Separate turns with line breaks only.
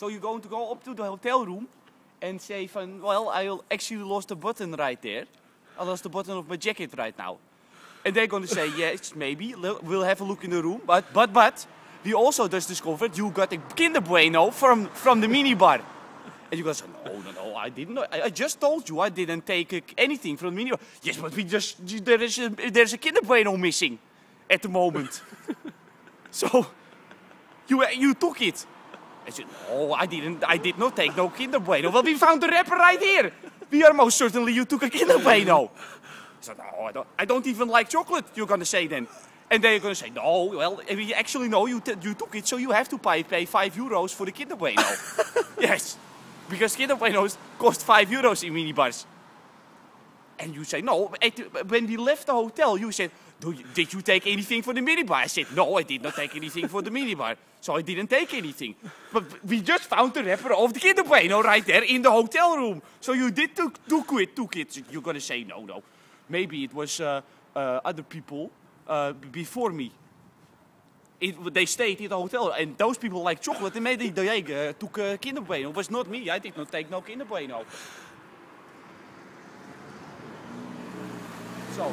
So you're going to go up to the hotel room and say, well, I actually lost a button right there. I lost the button of my jacket right now. And they're going to say, yes, maybe. We'll have a look in the room. But, but, but, we also just discovered you got a Kinder Bueno from, from the minibar. And you go, no, no, no, I didn't know. I, I just told you I didn't take uh, anything from the minibar. Yes, but we just, there is a, there's a Kinder Bueno missing at the moment. so, you, you took it. I said, no, oh, I didn't, I did not take no Kinder Bueno. Well, we found the wrapper right here. We are most certainly you took a Kinder Bueno. I said, no, I don't, I don't even like chocolate, you're going to say then. And they're going to say, no, well, we actually know you, you took it, so you have to pay, pay 5 euros for the Kinder Bueno. yes, because Kinder Buenos cost 5 euros in minibars. And you say, no, when we left the hotel, you said, you, did you take anything for the minibar? I said, no, I did not take anything for the minibar. So I didn't take anything. But we just found the wrapper of the Kinder Bueno right there in the hotel room. So you did took, took it, took it. You're to say, no, no. Maybe it was uh, uh, other people uh, before me. It, they stayed in the hotel, and those people like chocolate, and maybe they uh, took uh, Kinder Bueno. It was not me. I did not take no Kinder Bueno. So,